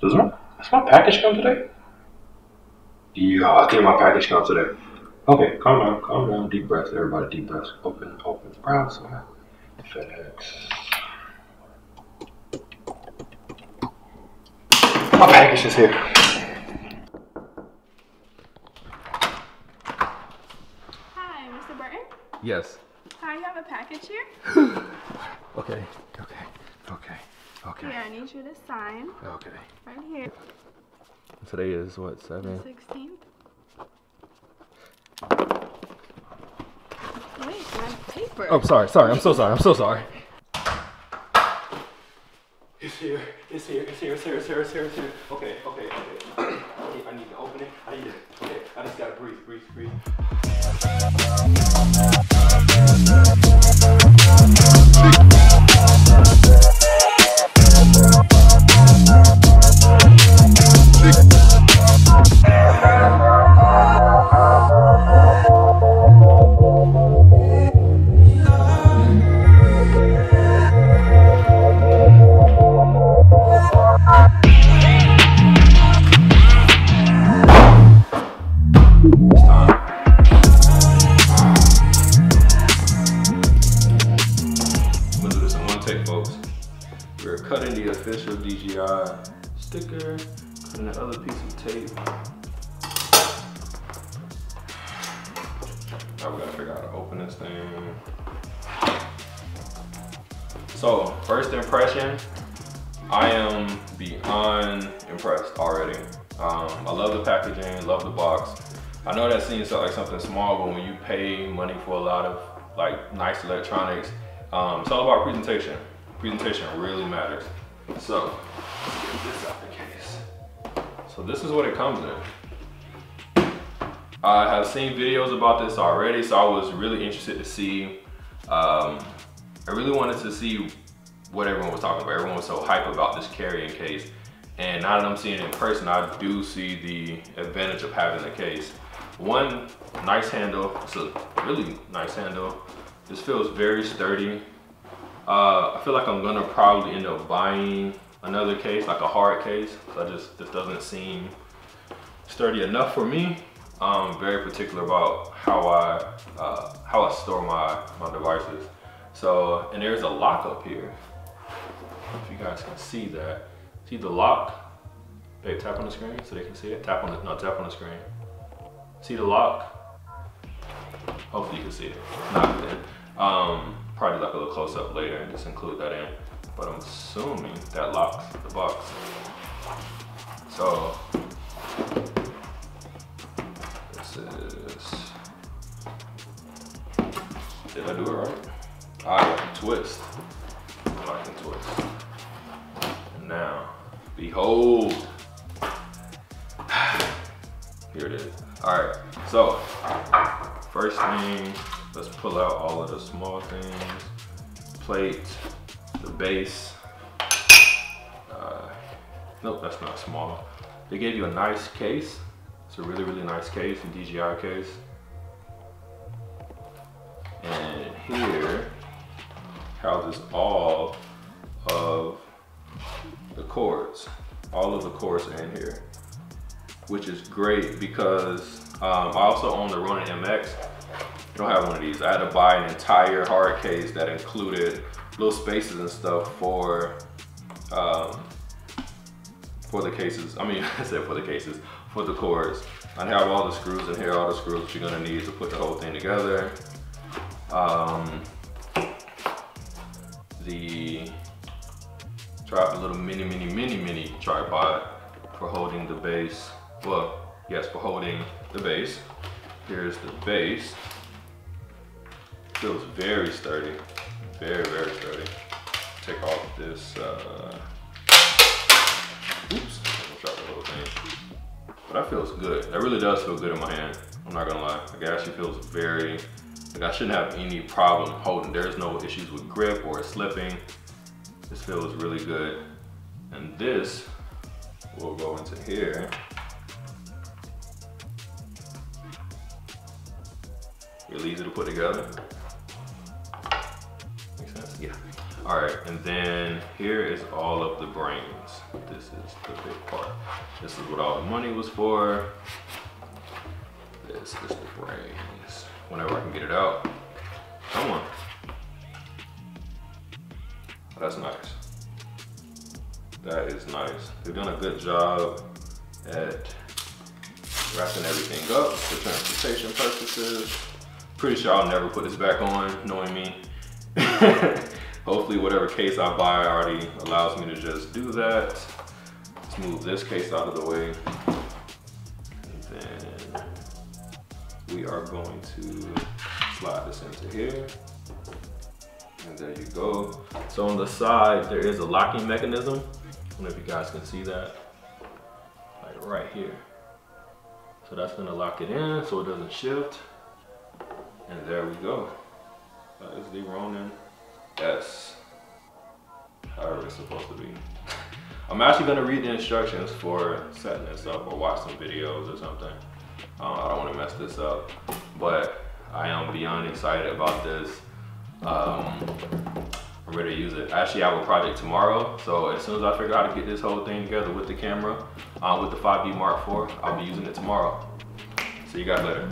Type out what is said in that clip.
Does my, does my package come today? Yeah, I think my package comes today. Okay, calm down, calm down. Deep breath, everybody. Deep breath. Open, open. Browser. FedEx. My package is here. Hi, Mr. Burton. Yes. Hi, you have a package here. Okay, okay, okay, okay, Here, I need you to sign okay. right here. Today is what, The seven? 16th. Wait, my paper. Oh, sorry, sorry. I'm so sorry. I'm so sorry. It's here. It's here. It's here. It's here. It's here. It's here. It's here. Okay. Okay. Okay. I need, I need to open it. I need to. Okay. I just gotta breathe. Breathe. Breathe. Sticker, cutting the other piece of tape. Now we gotta figure out how to open this thing. So, first impression, I am beyond impressed already. Um, I love the packaging, love the box. I know that seems like something small, but when you pay money for a lot of like nice electronics, um, it's all about presentation. Presentation really matters. So, let's get this out the case. So this is what it comes in. I have seen videos about this already, so I was really interested to see. Um, I really wanted to see what everyone was talking about. Everyone was so hype about this carrying case. And now that I'm seeing it in person, I do see the advantage of having the case. One, nice handle. It's a really nice handle. This feels very sturdy. Uh, I feel like I'm gonna probably end up buying another case, like a hard case. I just, this doesn't seem sturdy enough for me. I'm very particular about how I, uh, how I store my, my devices. So, and there's a lock up here. If you guys can see that. See the lock? Babe, tap on the screen so they can see it. Tap on the, no, tap on the screen. See the lock? Hopefully you can see it. Not then. Um, probably like a little close up later and just include that in. But I'm assuming that locks the box. So, this is, did I do it right? Ah, I like to twist. I twist. And now, behold. Here it is. All right, so first thing, let's pull out all of the small things. Plate, the base. Uh, nope, that's not small. They gave you a nice case. It's a really, really nice case, a DJI case. And here houses all of the cords. All of the cords are in here, which is great because um, I also own the Ronin MX. Don't have one of these. I had to buy an entire hard case that included little spaces and stuff for um, for the cases. I mean, I said for the cases, for the cords. I have all the screws in here, all the screws you're gonna need to put the whole thing together. Um, the tri little mini, mini, mini, mini tripod for holding the base. Well, yes, for holding the base. Here's the base. Feels very sturdy, very, very sturdy. Take off this, uh, oops, drop the whole thing. But that feels good. That really does feel good in my hand. I'm not gonna lie. Like it actually feels very, like I shouldn't have any problem holding. There's no issues with grip or slipping. This feels really good. And this will go into here. Really easy to put together. Yeah. All right, and then here is all of the brains. This is the big part. This is what all the money was for. This is the brains. Whenever I can get it out. Come on. That's nice. That is nice. They've done a good job at wrapping everything up for transportation purposes. Pretty sure I'll never put this back on, knowing me. Hopefully whatever case I buy already allows me to just do that. Let's move this case out of the way. And then we are going to slide this into here. And there you go. So on the side, there is a locking mechanism. I don't know if you guys can see that. Like right here. So that's gonna lock it in so it doesn't shift. And there we go. That is the Ronin S. However it's supposed to be. I'm actually gonna read the instructions for setting this up or watch some videos or something. Uh, I don't wanna mess this up, but I am beyond excited about this. Um, I'm ready to use it. Actually, I actually have a project tomorrow, so as soon as I figure out how to get this whole thing together with the camera, uh, with the 5D Mark IV, I'll be using it tomorrow. See you guys later.